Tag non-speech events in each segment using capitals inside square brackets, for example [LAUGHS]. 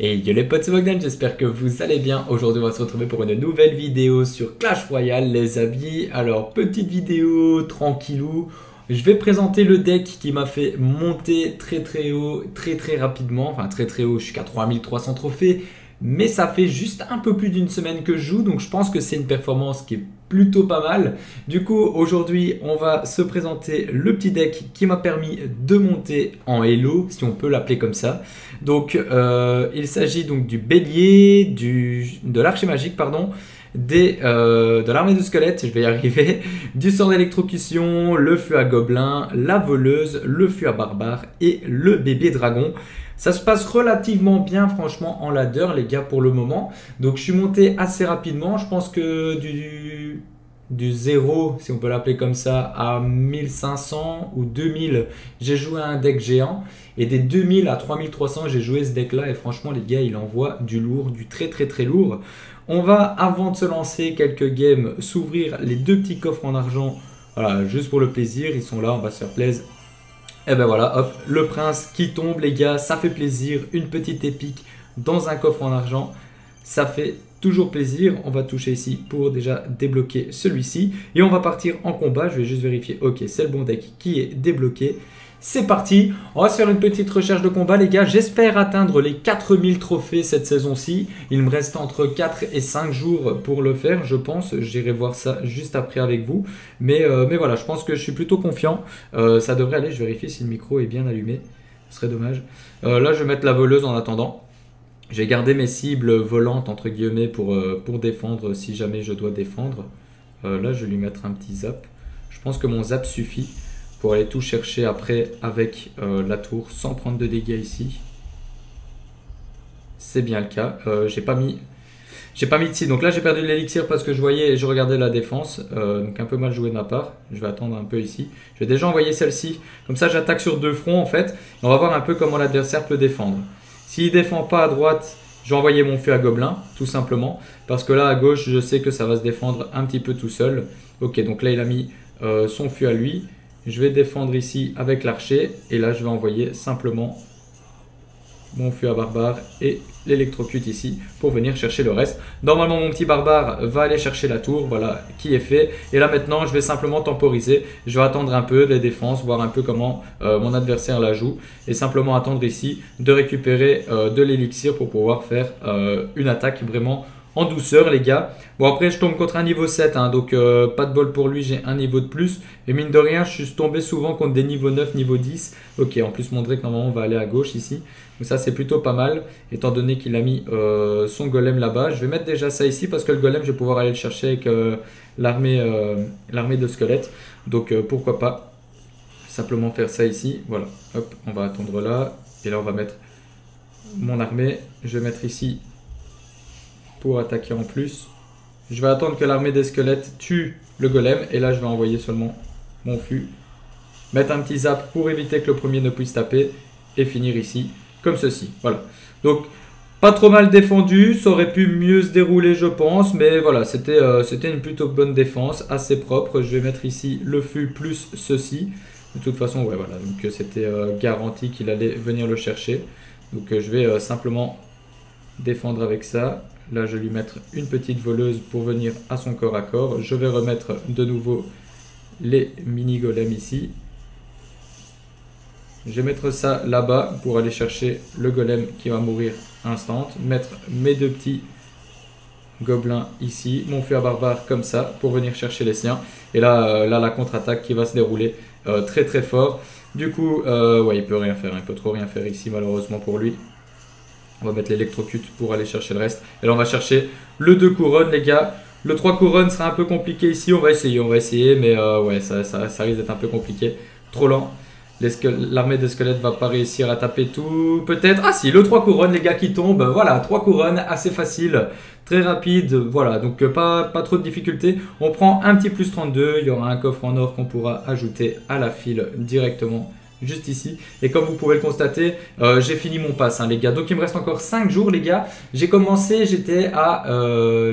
Et yo les potes, c'est Bogdan, j'espère que vous allez bien. Aujourd'hui, on va se retrouver pour une nouvelle vidéo sur Clash Royale, les amis. Alors, petite vidéo, tranquillou. Je vais présenter le deck qui m'a fait monter très très haut, très très rapidement. Enfin, très très haut, je suis qu'à 3300 trophées mais ça fait juste un peu plus d'une semaine que je joue, donc je pense que c'est une performance qui est plutôt pas mal. Du coup, aujourd'hui, on va se présenter le petit deck qui m'a permis de monter en Hello, si on peut l'appeler comme ça. Donc, euh, il s'agit donc du bélier, de l'archer magique, pardon, euh, de l'armée de squelettes, je vais y arriver, [LAUGHS] du sort d'électrocution, le feu à gobelin, la voleuse, le feu à barbare et le bébé dragon. Ça se passe relativement bien, franchement, en ladder, les gars, pour le moment. Donc, je suis monté assez rapidement. Je pense que du, du 0, si on peut l'appeler comme ça, à 1500 ou 2000, j'ai joué un deck géant. Et des 2000 à 3300, j'ai joué ce deck-là. Et franchement, les gars, il envoie du lourd, du très très très lourd. On va, avant de se lancer quelques games, s'ouvrir les deux petits coffres en argent. Voilà, juste pour le plaisir. Ils sont là, on va se faire plaisir. Et ben voilà, hop, le prince qui tombe, les gars, ça fait plaisir. Une petite épique dans un coffre en argent, ça fait toujours plaisir. On va toucher ici pour déjà débloquer celui-ci. Et on va partir en combat. Je vais juste vérifier, ok, c'est le bon deck qui est débloqué. C'est parti, on va se faire une petite recherche de combat les gars. J'espère atteindre les 4000 trophées cette saison-ci. Il me reste entre 4 et 5 jours pour le faire, je pense. J'irai voir ça juste après avec vous. Mais, euh, mais voilà, je pense que je suis plutôt confiant. Euh, ça devrait aller, je vérifie si le micro est bien allumé. Ce serait dommage. Euh, là, je vais mettre la voleuse en attendant. J'ai gardé mes cibles volantes, entre guillemets, pour, pour défendre si jamais je dois défendre. là, je vais lui mettre un petit zap. Je pense que mon zap suffit pour aller tout chercher après avec euh, la tour sans prendre de dégâts ici. C'est bien le cas. Euh, j'ai pas mis... J'ai pas mis de donc là j'ai perdu l'élixir parce que je voyais et je regardais la défense, euh, donc un peu mal joué de ma part. Je vais attendre un peu ici. Je vais déjà envoyer celle-ci, comme ça j'attaque sur deux fronts en fait. On va voir un peu comment l'adversaire peut défendre. S'il défend pas à droite, je vais envoyer mon feu à gobelin, tout simplement, parce que là à gauche je sais que ça va se défendre un petit peu tout seul. Ok, donc là il a mis son feu à lui. Je vais défendre ici avec l'archer. Et là, je vais envoyer simplement mon feu à barbare et l'électrocute ici pour venir chercher le reste. Normalement, mon petit barbare va aller chercher la tour, voilà, qui est fait. Et là, maintenant, je vais simplement temporiser. Je vais attendre un peu les défenses, voir un peu comment euh, mon adversaire la joue. Et simplement attendre ici de récupérer euh, de l'élixir pour pouvoir faire euh, une attaque vraiment en douceur, les gars. Bon, après, je tombe contre un niveau 7, hein, donc euh, pas de bol pour lui, j'ai un niveau de plus. Et mine de rien, je suis tombé souvent contre des niveaux 9, niveau 10. Ok, en plus, mon Drake, normalement, va aller à gauche ici. Donc ça, c'est plutôt pas mal, étant donné qu'il a mis euh, son golem là-bas. Je vais mettre déjà ça ici, parce que le golem, je vais pouvoir aller le chercher avec euh, l'armée de squelettes. Donc, pourquoi pas simplement faire ça ici. Voilà, hop, on va attendre là. Et là, on va mettre mon armée. Je vais mettre ici pour attaquer en plus. Je vais attendre que l'armée des squelettes tue le golem. Et là, je vais envoyer seulement mon fût. Mettre un petit zap pour éviter que le premier ne puisse taper. Et finir ici, comme ceci. Voilà. Donc, pas trop mal défendu. Ça aurait pu mieux se dérouler, je pense. Mais voilà, c'était euh, une plutôt bonne défense. Assez propre. Je vais mettre ici le fût plus ceci. De toute façon, ouais, voilà. Donc, euh, c'était euh, garanti qu'il allait venir le chercher. Donc, je vais simplement défendre avec ça. Là, je vais lui mettre une petite voleuse pour venir à son corps à corps. Je vais remettre de nouveau les mini golems ici. Je vais mettre ça là-bas pour aller chercher le golem qui va mourir instant. Mettre mes deux petits gobelins ici. Mon feu barbare comme ça pour venir chercher les siens. Et là, euh, la contre-attaque qui va se dérouler euh, très très fort. Du coup, euh, ouais, il peut rien faire. Il peut trop rien faire ici malheureusement pour lui. On va mettre l'électrocute pour aller chercher le reste. Et là, on va chercher le 2 couronnes, les gars. Le 3 couronnes sera un peu compliqué ici. On va essayer, on va essayer. Mais euh, ouais, ça, risque d'être un peu compliqué. Trop lent. L'armée de squelettes va pas réussir à taper tout. Peut-être. Ah si, le 3 couronnes, les gars, qui tombent. Voilà, 3 couronnes, assez facile. Très rapide. Voilà, donc euh, pas, pas trop de difficultés. On prend un petit plus 32. Il y aura un coffre en or qu'on pourra ajouter à la file directement juste ici. Et comme vous pouvez le constater, euh, j'ai fini mon pass, hein, les gars. Donc il me reste encore 5 jours, les gars. J'ai commencé, j'étais à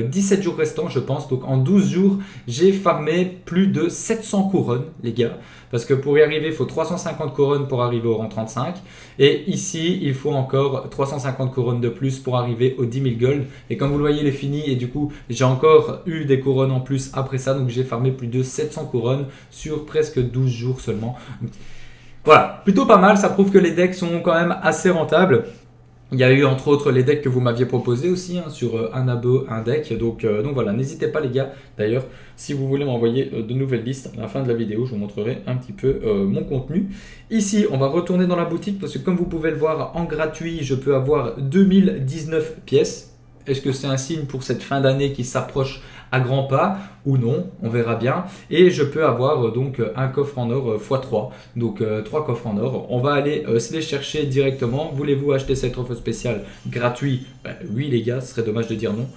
17 jours restants, je pense. Donc en 12 jours, j'ai farmé plus de 700 couronnes, les gars. Parce que pour y arriver, il faut 350 couronnes pour arriver au rang 35. Et ici, il faut encore 350 couronnes de plus pour arriver aux 10 000 gold. Et comme vous le voyez, il est fini. Et du coup, j'ai encore eu des couronnes en plus après ça. Donc j'ai farmé plus de 700 couronnes sur presque 12 jours seulement. Voilà, plutôt pas mal. Ça prouve que les decks sont quand même assez rentables. Il y a eu entre autres les decks que vous m'aviez proposé aussi hein, sur euh, un abo, un deck. Donc, euh, donc voilà, n'hésitez pas les gars. D'ailleurs, si vous voulez m'envoyer euh, de nouvelles listes à la fin de la vidéo, je vous montrerai un petit peu mon contenu. Ici, on va retourner dans la boutique parce que comme vous pouvez le voir en gratuit, je peux avoir 2019 pièces. Est-ce que c'est un signe pour cette fin d'année qui s'approche à grands pas ou non, on verra bien. Et je peux avoir euh, donc un coffre en or x3, euh, donc euh, trois coffres en or. On va aller se les chercher directement. Voulez-vous acheter cette offre spéciale gratuit? Ben, Oui les gars, ce serait dommage de dire non.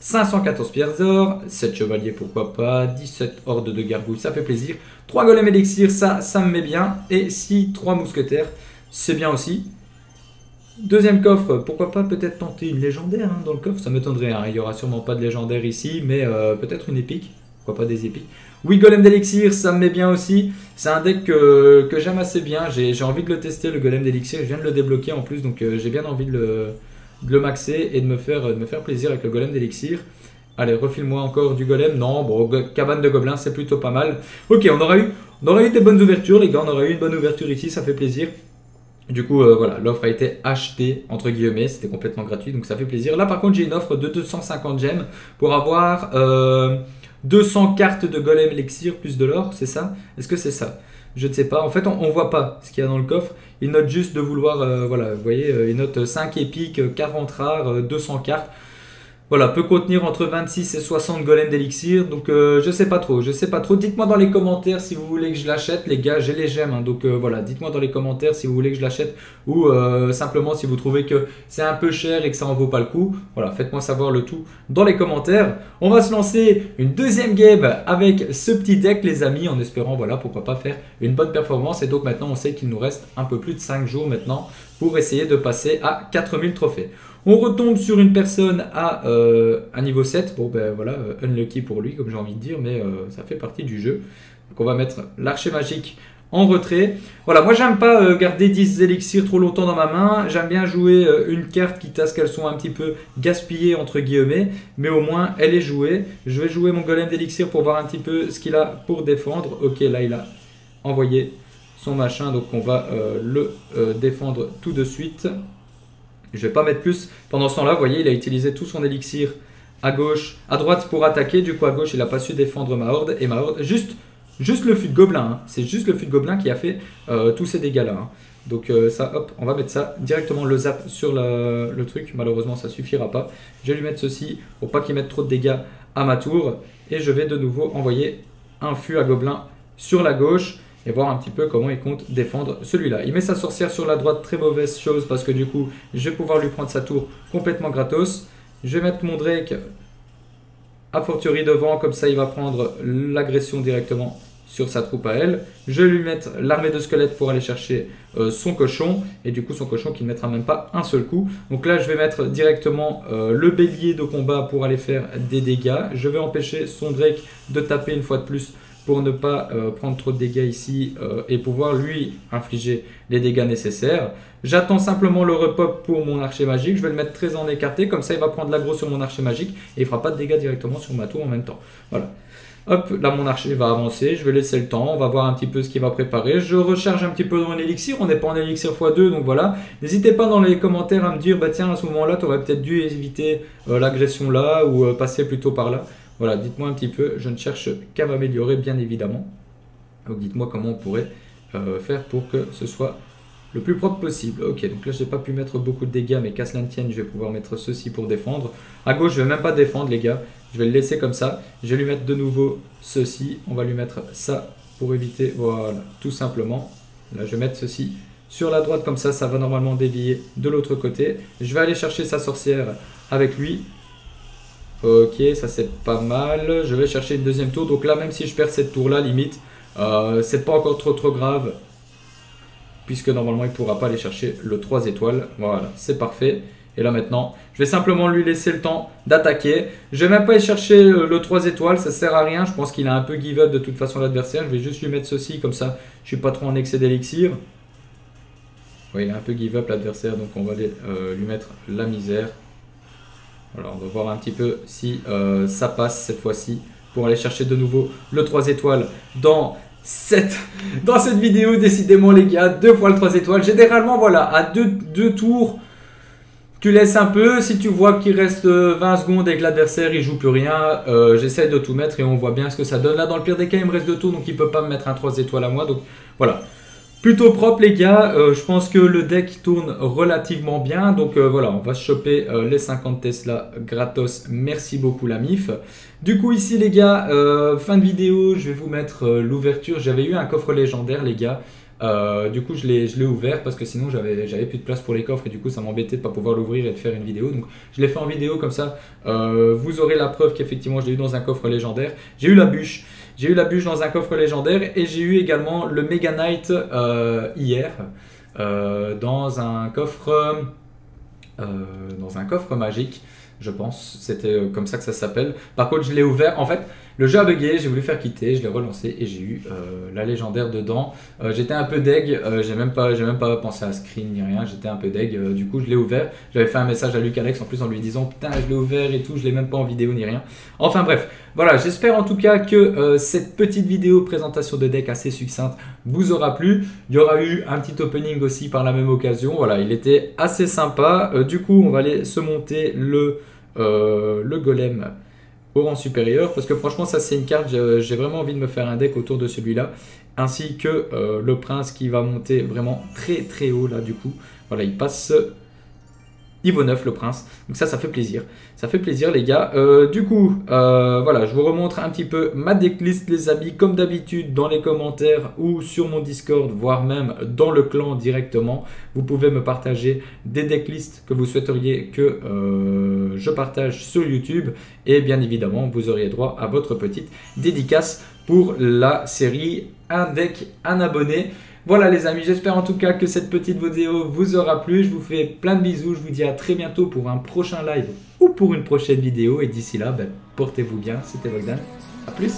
514 pierres d'or, 7 chevaliers pourquoi pas, 17 hordes de gargouilles, ça fait plaisir. 3 golems élixir, ça, ça me met bien. Et si 3 mousquetaires, c'est bien aussi. Deuxième coffre, pourquoi pas peut-être tenter une légendaire hein, dans le coffre, ça m'étonnerait, hein. il n'y aura sûrement pas de légendaire ici, mais euh, peut-être une épique, pourquoi pas des épiques. Oui, Golem d'Elixir, ça me met bien aussi, c'est un deck que, j'aime assez bien, j'ai envie de le tester, le Golem d'Elixir, je viens de le débloquer en plus, donc euh, j'ai bien envie de le, maxer et de me, faire, de plaisir avec le Golem d'Elixir. Allez, refile-moi encore du golem. Non, bon, cabane de gobelins, c'est plutôt pas mal. Ok, on aura, eu, on aura eu des bonnes ouvertures, les gars. On aura eu une bonne ouverture ici, ça fait plaisir. Du coup, euh, voilà, l'offre a été achetée, entre guillemets, c'était complètement gratuit, donc ça fait plaisir. Là, par contre, j'ai une offre de 250 gemmes pour avoir 200 euh, cartes de golem elixir plus de l'or, c'est ça? Est-ce que c'est ça? Je ne sais pas. En fait, on ne voit pas ce qu'il y a dans le coffre. Il note juste de vouloir, euh, voilà, vous voyez, il note 5 épiques, 40 rares, 200 cartes. Voilà, peut contenir entre 26 et 60 golems d'élixir. Donc euh, je sais pas trop, je sais pas trop. Dites-moi dans les commentaires si vous voulez que je l'achète. Les gars, j'ai les gemmes. Hein. donc euh, voilà, dites-moi dans les commentaires si vous voulez que je l'achète ou euh, simplement si vous trouvez que c'est un peu cher et que ça en vaut pas le coup. Voilà, faites-moi savoir le tout dans les commentaires. On va se lancer une deuxième game avec ce petit deck les amis en espérant voilà pourquoi pas faire une bonne performance. Et donc maintenant on sait qu'il nous reste un peu plus de 5 jours maintenant pour essayer de passer à 4000 trophées. On retombe sur une personne à euh, un niveau 7. Bon, ben voilà, euh, unlucky pour lui, comme j'ai envie de dire, mais euh, ça fait partie du jeu. Donc on va mettre l'archer magique en retrait. Voilà, moi j'aime pas garder 10 élixirs trop longtemps dans ma main. J'aime bien jouer une carte qui tasse qu'elles sont un petit peu gaspillées entre guillemets, mais au moins elle est jouée. Je vais jouer mon golem d'élixir pour voir un petit peu ce qu'il a pour défendre. Ok, là il a envoyé son machin, donc on va le défendre tout de suite. Je vais pas mettre plus. Pendant ce temps-là, vous voyez, il a utilisé tout son élixir à gauche, à droite pour attaquer. Du coup, à gauche, il n'a pas su défendre ma horde. Et ma horde, juste, juste le fut de gobelin. Hein. C'est juste le fut de gobelin qui a fait euh, tous ces dégâts-là. Hein. Donc euh, ça, hop, on va mettre ça directement le zap sur le truc. Malheureusement, ça suffira pas. Je vais lui mettre ceci pour pas qu'il mette trop de dégâts à ma tour. Et je vais de nouveau envoyer un fut à gobelin sur la gauche et voir un petit peu comment il compte défendre celui-là. Il met sa sorcière sur la droite, très mauvaise chose parce que du coup, je vais pouvoir lui prendre sa tour complètement gratos. Je vais mettre mon Drake à fortiori devant, comme ça il va prendre l'agression directement sur sa troupe à elle. Je vais lui mettre l'armée de squelettes pour aller chercher euh, son cochon. Et du coup, son cochon qui ne mettra même pas un seul coup. Donc là, je vais mettre directement euh, le bélier de combat pour aller faire des dégâts. Je vais empêcher son Drake de taper une fois de plus pour ne pas euh, prendre trop de dégâts ici euh, et pouvoir lui infliger les dégâts nécessaires. J'attends simplement le repop pour mon archer magique. Je vais le mettre très en écarté, comme ça il va prendre l'aggro sur mon archer magique et il fera pas de dégâts directement sur ma tour en même temps. Voilà. Hop, là mon archer va avancer, je vais laisser le temps, on va voir un petit peu ce qu'il va préparer. Je recharge un petit peu dans l'élixir, on n'est pas en élixir x2, donc voilà. N'hésitez pas dans les commentaires à me dire, bah tiens, à ce moment-là, tu aurais peut-être dû éviter euh, l'agression là, ou passer plutôt par là. Voilà, dites-moi un petit peu, je ne cherche qu'à m'améliorer bien évidemment. Donc dites-moi comment on pourrait euh, faire pour que ce soit le plus propre possible. Ok, donc là je n'ai pas pu mettre beaucoup de dégâts, mais qu'à cela ne tienne, je vais pouvoir mettre ceci pour défendre. À gauche, je ne vais même pas défendre les gars, je vais le laisser comme ça. Je vais lui mettre de nouveau ceci, on va lui mettre ça pour éviter, voilà, tout simplement. Là je vais mettre ceci sur la droite comme ça, ça va normalement dévier de l'autre côté. Je vais aller chercher sa sorcière avec lui. Ok, ça c'est pas mal. Je vais chercher une deuxième tour. Donc là, même si je perds cette tour-là, limite, euh, c'est pas encore trop trop grave. puisque normalement il pourra pas aller chercher le 3 étoiles. Voilà, c'est parfait. Et là maintenant, je vais simplement lui laisser le temps d'attaquer. Je vais même pas aller chercher le 3 étoiles, ça sert à rien. Je pense qu'il a un peu give up de toute façon l'adversaire. Je vais juste lui mettre ceci, comme ça je suis pas trop en excès d'élixir. Oui, il a un peu give up l'adversaire, donc on va aller, euh, lui mettre la misère. Alors on va voir un petit peu si euh, ça passe cette fois-ci pour aller chercher de nouveau le 3 étoiles dans cette, [LAUGHS] dans cette vidéo. Décidément les gars, deux fois le 3 étoiles. Généralement voilà, à deux, tours, tu laisses un peu. Si tu vois qu'il reste 20 secondes et que l'adversaire il joue plus rien, euh, j'essaie de tout mettre et on voit bien ce que ça donne. Là dans le pire des cas il me reste deux tours donc il peut pas me mettre un 3 étoiles à moi. Donc voilà. Plutôt propre les gars, euh, je pense que le deck tourne relativement bien. Donc euh, voilà, on va choper euh, les 50 Tesla gratos. Merci beaucoup la MIF. Du coup ici les gars, fin de vidéo, je vais vous mettre l'ouverture. J'avais eu un coffre légendaire les gars. du coup je l'ai ouvert parce que sinon j'avais plus de place pour les coffres et du coup ça m'embêtait de pas pouvoir l'ouvrir et de faire une vidéo. Donc je l'ai fait en vidéo comme ça. vous aurez la preuve qu'effectivement je l'ai eu dans un coffre légendaire. J'ai eu la bûche. J'ai eu la bûche dans un coffre légendaire et j'ai eu également le Mega Knight euh, hier euh, dans un coffre euh, dans un coffre magique je pense. C'était comme ça que ça s'appelle. Par contre, je l'ai ouvert. En fait, le jeu a bugué, j'ai voulu faire quitter, je l'ai relancé et j'ai eu euh, la légendaire dedans. Euh, j'étais un peu deg, euh, j'ai même pas, pensé à screen ni rien. J'étais un peu deg. du coup, je l'ai ouvert. J'avais fait un message à Luc Alex en plus en lui disant putain, je l'ai ouvert et tout. Je l'ai même pas en vidéo ni rien. Enfin bref, voilà. J'espère en tout cas que cette petite vidéo présentation de deck assez succincte vous aura plu. Il y aura eu un petit opening aussi par la même occasion. Voilà, il était assez sympa. du coup, on va aller se monter le golem au rang supérieur parce que franchement ça c'est une carte j'ai vraiment envie de me faire un deck autour de celui-là ainsi que euh, le prince qui va monter vraiment très très haut là du coup. Voilà il passe Niveau 9 le prince. Donc ça, ça fait plaisir. Ça fait plaisir les gars. Euh, du coup, euh, voilà, je vous remontre un petit peu ma decklist les amis comme d'habitude dans les commentaires ou sur mon Discord, voire même dans le clan directement. Vous pouvez me partager des decklists que vous souhaiteriez que euh, je partage sur YouTube. Et bien évidemment, vous auriez droit à votre petite dédicace pour la série Un deck, un abonné. Voilà les amis, j'espère en tout cas que cette petite vidéo vous aura plu. Je vous fais plein de bisous, je vous dis à très bientôt pour un prochain live ou pour une prochaine vidéo. Et d'ici là, ben, portez-vous bien, c'était Bogdan. A plus